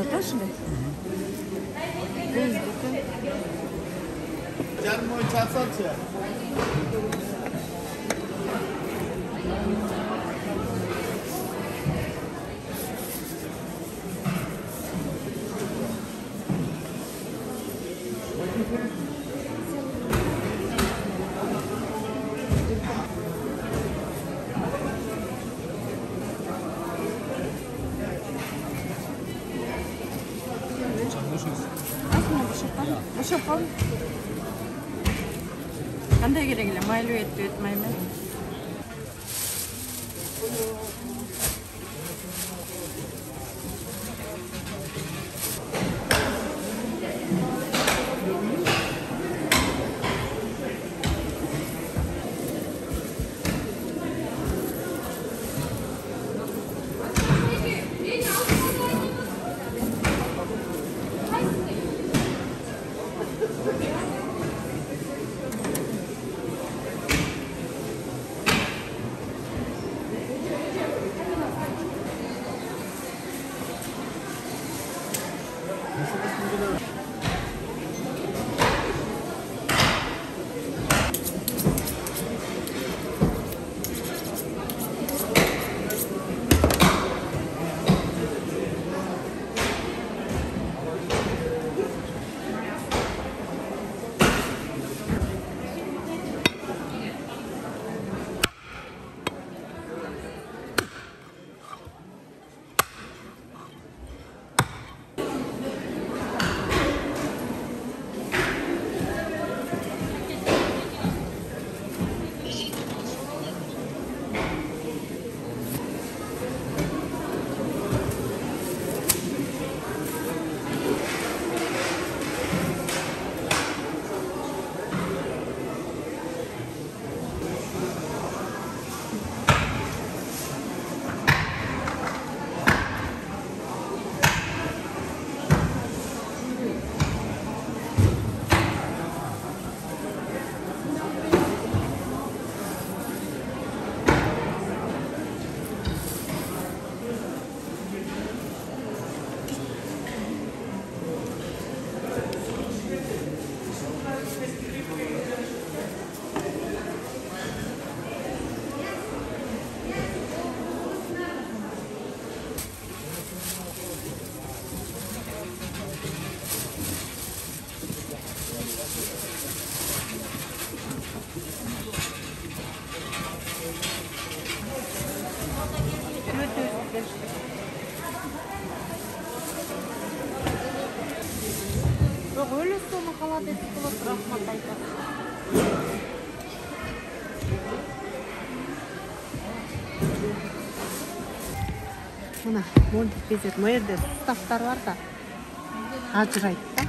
было, да, Шли? Угу. 안되게 되길래 마일로 했듯 마이면 Деп болады рахмат айтады мына монтик безет мына жерде составтар бар да ажырайды